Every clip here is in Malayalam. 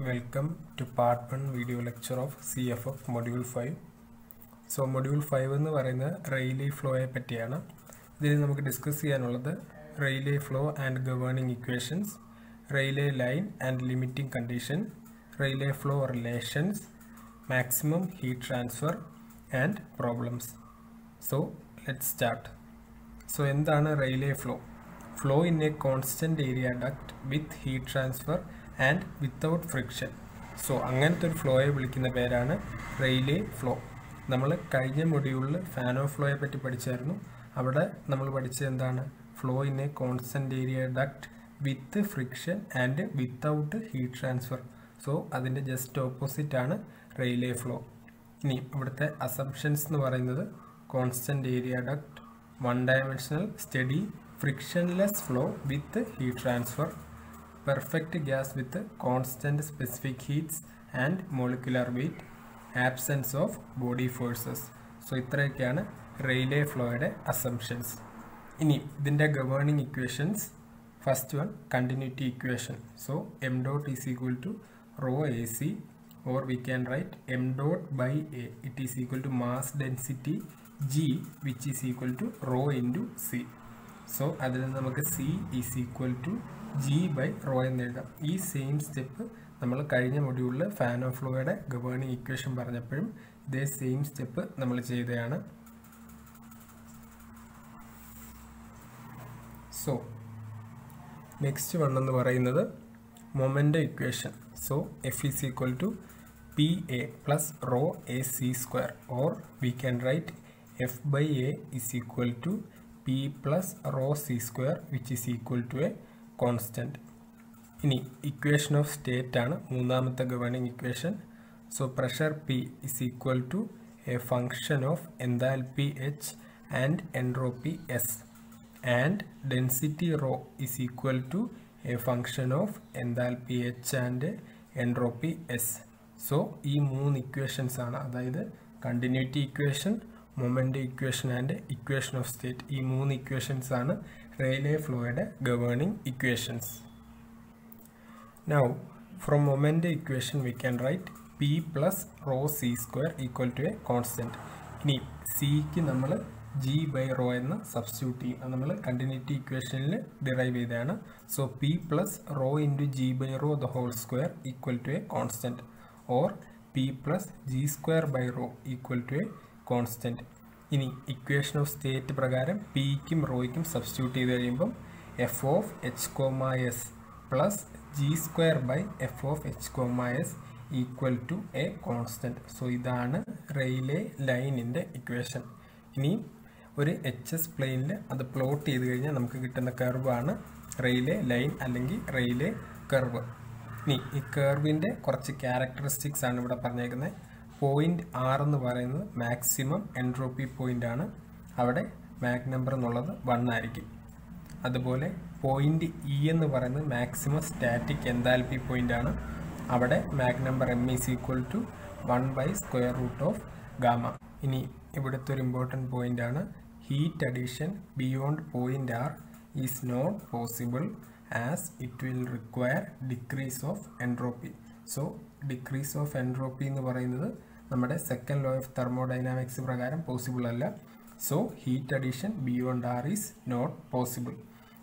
Welcome to part 1 video lecture of CFF module 5. So module five എന്ന് പറയുന്നത് റെയിലേ ഫ്ലോയെ പറ്റിയാണ്. ഇതിൽ നമുക്ക് ഡിസ്കസ് ചെയ്യാനുള്ളത് Rayleigh flow and governing equations Rayleigh line and limiting condition Rayleigh flow relations maximum heat transfer and problems so let start so എന്താണ് Rayleigh flow flow in a constant area duct with heat transfer and without friction so അങ്ങനത്തെ ഒരു ഫ്ലോയെ വിളിക്കുന്ന പേരാണ് റെയിലേ ഫ്ലോ നമ്മൾ കഴിഞ്ഞ മൊഡ്യൂളിൽ ഫാൻ ഓഫ് ഫ്ലോയെ പറ്റി പഠിച്ചായിരുന്നു. അവിടെ നമ്മൾ പഠിച്ചത് എന്താണ്? Flow in a constant area duct with friction and without heat transfer so അതിന്റെ ജസ്റ്റ് ഓപ്പോസിറ്റ് ആണ് റെയിലേ ഫ്ലോ ഇനി ഇവിടുത്തെ അസംഷൻസ് എന്ന് പറയുന്നത് constant area duct one dimensional study frictionless flow with heat transfer perfect gas with constant specific heats and molecular weight absence of body forces so ഇത്രയൊക്കെയാണ് റെയിലേ ഫ്ലോയുടെ അസംഷൻസ് ഇനി ഇതിന്റെ governing equations first one continuity equation so M dot is equal to rho A C or we can write m dot by a. It is equal to mass density g which is equal to rho into C so അതിൽ നിന്ന് നമുക്ക് C is equal to G by rho എന്ന് എഴുതാം. ഈ സെയിം സ്റ്റെപ്പ് നമ്മൾ കഴിഞ്ഞ മൊഡ്യൂളിൽ ഫാൻ ഓഫ് ഫ്ലോയുടെ ഗവേണിംഗ് ഇക്വേഷൻ പറഞ്ഞപ്പോഴും ഇതേ സെയിം സ്റ്റെപ്പ് നമ്മൾ ചെയ്തതാണ്. സോ നെക്സ്റ്റ് വൺ എന്ന് പറയുന്നത് moment equation so F is equal to P A plus rho A C square or we can write F by A is equal to P plus rho C square which is equal to a constant ഇനി ഇക്വേഷൻ ഓഫ് സ്റ്റേറ്റ് ആണ് മൂന്നാമത്തെ governing equation so pressure P is equal to a function of enthalpy H and entropy S and density rho is equal to a function of enthalpy H and entropy S so ഈ മൂന്ന് ഇക്വേഷൻസ് ആണ്. അതായത് continuity equation moment equation and equation of state ഈ മൂന്ന് ഇക്വേഷൻസ് ആണ് റെയിൽവേ ഫ്ലോയുടെ governing equations now from moment equation we can write P plus rho C square equal to a constant ഇനി സിക്ക് നമ്മൾ ജി ബൈ റോ എന്ന് സബ്സ്റ്റിറ്റ്യൂട്ട് ചെയ്യും. നമ്മൾ കണ്ടിന്യൂറ്റി ഇക്വേഷനിൽ ഡിറൈവ് ചെയ്തതാണ്. So P plus rho into G by rho the whole square equal to a constant or P plus G square by rho equal to a constant ഇനി ഇക്വേഷൻ ഓഫ് സ്റ്റേറ്റ് പ്രകാരം പിക്കും റോയ്ക്കും സബ്സ്റ്റിറ്റ്യൂട്ട് ചെയ്ത് കഴിയുമ്പം F of H comma S plus G square by F of H comma S equal to a constant so ഇതാണ് റെയിലേ ലൈനിന്റെ ഇക്വേഷൻ ഇനി ഒരു എച്ച് എസ് പ്ലെയിനിൽ അത് പ്ലോട്ട് ചെയ്ത് കഴിഞ്ഞാൽ നമുക്ക് കിട്ടുന്ന കർവാണ് റെയിലേ ലൈൻ അല്ലെങ്കിൽ റെയിലേ കർവ് ഇനി ഈ കർവിന്റെ കുറച്ച് ക്യാരക്ടറിസ്റ്റിക്സ് ആണ് ഇവിടെ പറഞ്ഞേക്കുന്നത്. പോയിന്റ് ആർ എന്ന് പറയുന്നത് മാക്സിമം എൻട്രോപ്പി പോയിന്റ് ആണ്. അവിടെ മാക് നമ്പർ എന്നുള്ളത് വൺ ആയിരിക്കും. അതുപോലെ പോയിന്റ് ഇ എന്ന് പറയുന്നത് മാക്സിമം സ്റ്റാറ്റിക് എൻതാൽപി പോയിന്റ് ആണ്. അവിടെ Mach number M is equal to one by square root of gamma ഇനി ഇവിടുത്തെ ഒരു ഇമ്പോർട്ടന്റ് പോയിന്റ് ആണ്. Heat addition beyond point R is not possible as it will require decrease of entropy so decrease of entropy എന്ന് പറയുന്നത് നമ്മുടെ സെക്കൻഡ് ലോ ഓഫ് തെർമോഡൈനാമിക്സ് പ്രകാരം പോസിബിൾ അല്ല. So heat addition beyond R is not possible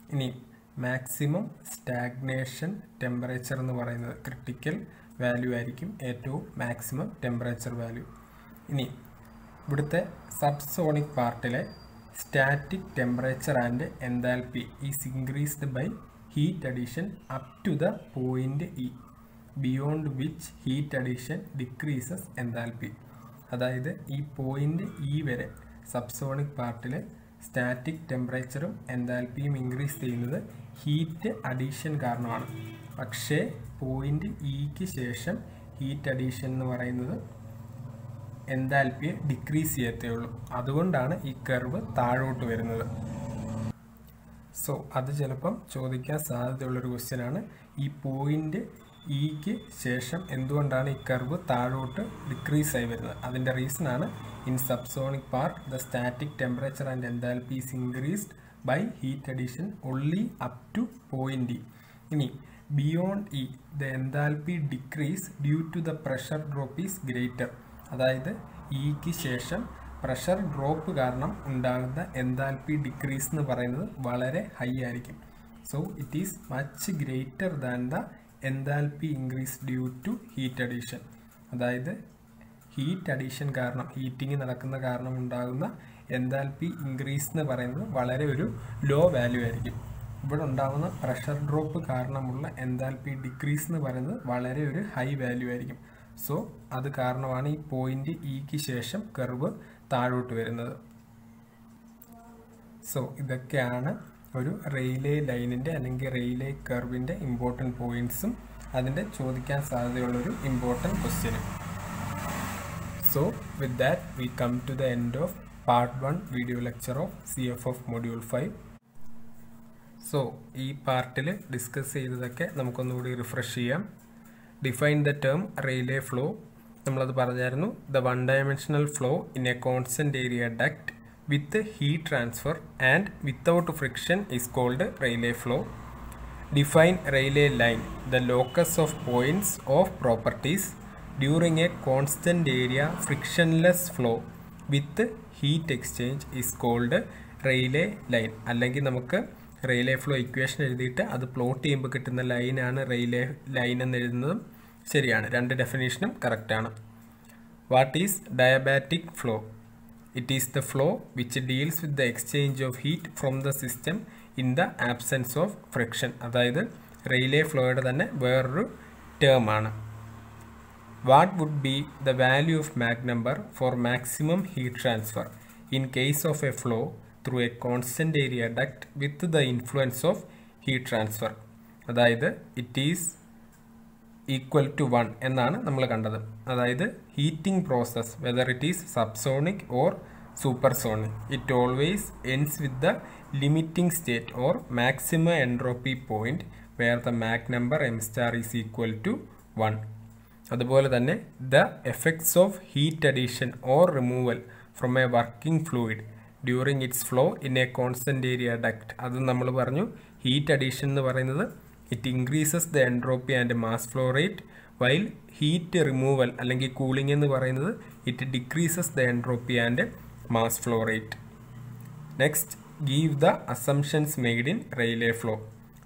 ഇനി മാക്സിമം സ്റ്റാഗ്നേഷൻ ടെമ്പറേച്ചർ എന്ന് പറയുന്നത് ക്രിട്ടിക്കൽ വാല്യൂ ആയിരിക്കും ഏറ്റവും മാക്സിമം ടെമ്പറേച്ചർ വാല്യൂ ഇനി ഇവിടുത്തെ subsonic പാർട്ടിലെ static temperature and enthalpy is increased by heat addition up to the point E beyond which heat addition decreases enthalpy അതായത് ഈ പോയിന്റ് ഇ വരെ സബ്സോണിക് പാർട്ടിൽ സ്റ്റാറ്റിക് ടെമ്പറേച്ചറും എൻതാൽപ്പിയും ഇൻക്രീസ് ചെയ്യുന്നത് ഹീറ്റ് അഡീഷൻ കാരണമാണ്. പക്ഷേ പോയിന്റ് ഇക്ക് ശേഷം ഹീറ്റ് അഡീഷൻ എന്ന് പറയുന്നത് എൻതാൽപ്പിയെ ഡിക്രീസ് ചെയ്യത്തേ ഉള്ളൂ. അതുകൊണ്ടാണ് ഈ കർവ് താഴോട്ട് വരുന്നത്. സോ അത് ചിലപ്പം ചോദിക്കാൻ സാധ്യതയുള്ളൊരു ക്വസ്റ്റ്യൻ ആണ്. ഈ പോയിന്റ് ഇക്ക് ശേഷം എന്തുകൊണ്ടാണ് ഈ കർവ് താഴോട്ട് ഡിക്രീസ് ആയി വരുന്നത്? അതിന്റെ റീസൺ ആണ് in subsonic part the static temperature and enthalpy is increased by heat addition only up to point ഇനി beyond E the enthalpy decrease due to the pressure drop is greater. അതായത് ഇക്ക് ശേഷം പ്രഷർ ഡ്രോപ്പ് കാരണം ഉണ്ടാകുന്ന എന്താൽപി ഡിക്രീസ് എന്ന് പറയുന്നത് വളരെ ഹൈ ആയിരിക്കും. So it is much greater than the enthalpy increase due to heat addition അതായത് ഹീറ്റ് അഡീഷൻ കാരണം ഹീറ്റിംഗ് നടക്കുന്ന കാരണം ഉണ്ടാകുന്ന എൻതാൽപ്പി ഇൻക്രീസ് എന്ന് പറയുന്നത് വളരെ ഒരു ലോ വാല്യൂ ആയിരിക്കും. ഇവിടെ ഉണ്ടാകുന്ന പ്രഷർ ഡ്രോപ്പ് കാരണമുള്ള എൻതാൽപ്പി ഡിക്രീസ് എന്ന് പറയുന്നത് വളരെ ഒരു ഹൈ വാല്യൂ ആയിരിക്കും. സോ അത് കാരണമാണ് ഈ പോയിന്റ് ഇക്ക് ശേഷം കർവ് താഴോട്ട് വരുന്നത്. സോ ഇതൊക്കെയാണ് ഒരു റെയിലേ ലൈനിന്റെ അല്ലെങ്കിൽ റെയിലേ കർവിന്റെ ഇമ്പോർട്ടന്റ് പോയിന്റ്സും അതിന്റെ ചോദിക്കാൻ സാധ്യതയുള്ളൊരു ഇമ്പോർട്ടന്റ് ക്വസ്റ്റ്യനും so with that we come to the end of part one video lecture of C F F module five so ഈ പാർട്ടിൽ ഡിസ്കസ് ചെയ്തതൊക്കെ നമുക്കൊന്നുകൂടി റിഫ്രഷ് ചെയ്യാം. Define the term Rayleigh flow നമ്മളത് പറഞ്ഞായിരുന്നു the one dimensional flow in a constant area duct with heat transfer and without friction is called Rayleigh flow. Define Rayleigh line the locus of points of properties during a constant area frictionless flow. With heat exchange is called Rayleigh line. അല്ലെങ്കിൽ നമുക്ക് റെയിലേ ഫ്ലോ ഇക്വേഷൻ എഴുതിയിട്ട് അത് പ്ലോട്ട് ചെയ്യുമ്പോൾ കിട്ടുന്ന ലൈനാണ് റെയിലേ ലൈൻ എന്ന് എഴുതുന്നതും ശരിയാണ്. രണ്ട് ഡെഫിനേഷനും കറക്റ്റാണ് what is diabatic flow? It is the flow which deals with the exchange of heat from the system in the absence of friction അതായത് റെയിലേ ഫ്ലോയുടെ തന്നെ വേറൊരു ടേമാണ് what would be the value of Mach number for maximum heat transfer in case of a flow through a constant area duct with the influence of heat transfer അതായത് it is equal to one എന്നാണ് നമ്മൾ കണ്ടത്. അതായത് heating process whether it is subsonic or supersonic it always ends with the limiting state or maximum entropy point where the Mach number M star is equal to one അതുപോലെ തന്നെ the effects of heat addition or removal from a working fluid during its flow in a constant area duct അത് നമ്മൾ പറഞ്ഞു ഹീറ്റ് അഡീഷൻ എന്ന് പറയുന്നത് it increases the entropy and mass flow rate while heat removal അല്ലെങ്കിൽ കൂളിംഗ് എന്ന് പറയുന്നത് it decreases the entropy and mass flow rate next give the assumptions made in Rayleigh flow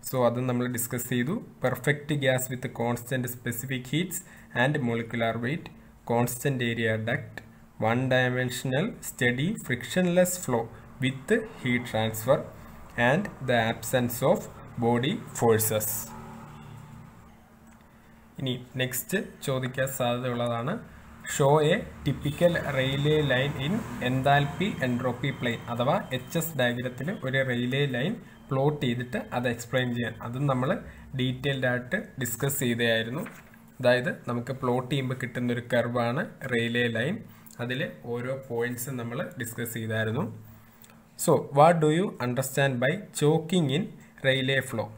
so അത് നമ്മൾ ഡിസ്കസ് ചെയ്തു. Perfect gas with constant specific heats and molecular weight constant area duct one dimensional study frictionless flow with heat transfer and the absence of body forces ഇനി നെക്സ്റ്റ് ചോദിക്കാൻ സാധ്യതയുള്ളതാണ്. Show a typical Rayleigh line in enthalpy entropy plane അഥവാ എച്ച് എസ് ഡയഗ്രത്തിൽ ഒരു റെയിൽവേ ലൈൻ പ്ലോട്ട് ചെയ്തിട്ട് അത് എക്സ്പ്ലെയിൻ ചെയ്യാൻ. അതും നമ്മൾ ഡീറ്റെയിൽഡ് ആയിട്ട് ഡിസ്കസ് ചെയ്തതായിരുന്നു അതായത് നമുക്ക് പ്ലോട്ട് ചെയ്യുമ്പോൾ കിട്ടുന്ന ഒരു കർവാണ് റെയിൽവേ ലൈൻ അതിൽ ഓരോ പോയിന്റ്സ് നമ്മൾ ഡിസ്കസ് ചെയ്തായിരുന്നു. So what do you understand by choking in Rayleigh flow.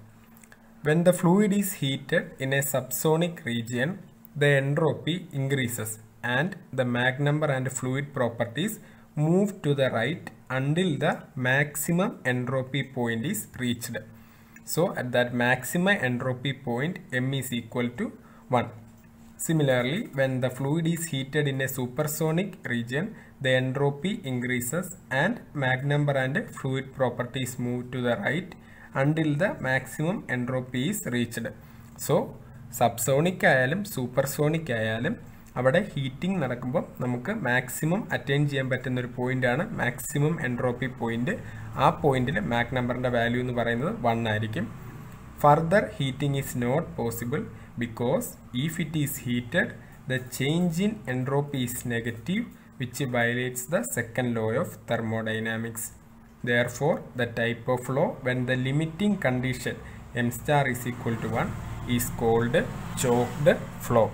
When the fluid is heated in a subsonic region, the entropy increases and the Mach number and fluid properties move to the right until the maximum entropy point is reached. So at that maximum entropy point M is equal to 1. Similarly, when the fluid is heated in a supersonic region, the entropy increases and Mach number and fluid properties move to the right until the maximum entropy is reached so subsonic ആയാലും സൂപ്പർസോണിക് ആയാലും അവിടെ ഹീറ്റിംഗ് നടക്കുമ്പോൾ നമുക്ക് മാക്സിമം അറ്റൈൻ ചെയ്യാൻ പറ്റുന്ന ഒരു പോയിന്റാണ് മാക്സിമം എൻട്രോപ്പി പോയിന്റ് ആ പോയിന്റിൽ മാക് നമ്പറിന്റെ വാല്യൂ എന്ന് പറയുന്നത് വൺ ആയിരിക്കും. Further heating is not possible because if it is heated the change in entropy is negative which violates the second law of thermodynamics Therefore, the type of flow when the limiting condition m star is equal to 1 is called choked flow.